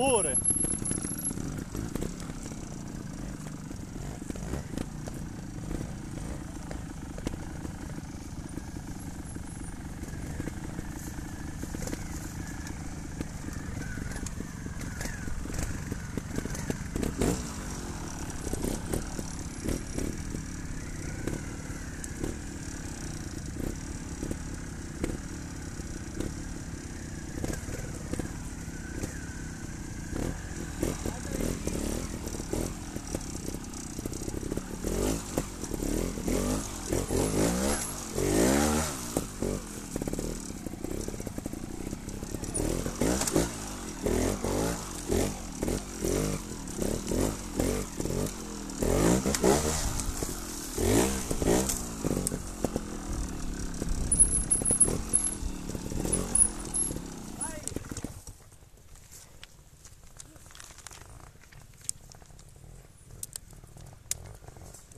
pure.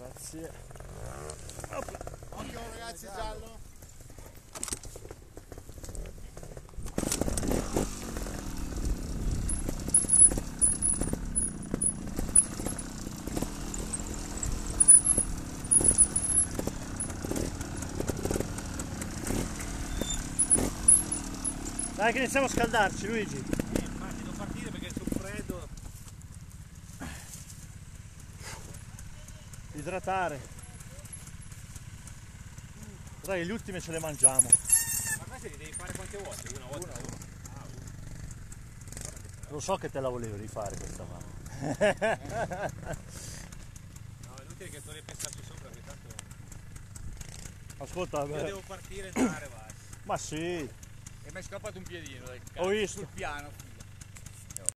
Grazie. Occhio ragazzi giallo. Dai che iniziamo a scaldarci Luigi. Infatti devo partire perché sul freddo. Idratare. Dai, gli ultimi ce le mangiamo. Ma questi li devi fare quante volte? Una volta? Una, una. Lo so che te la volevo rifare questa mano. No, è inutile che tu ripensarci sopra perché tanto. Ascolta, Io beh, devo partire e entrare, vai. ma sì, E mi è scappato un piedino dal ho visto. sul piano.